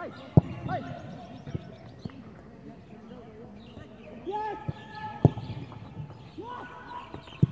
Yes! Yes!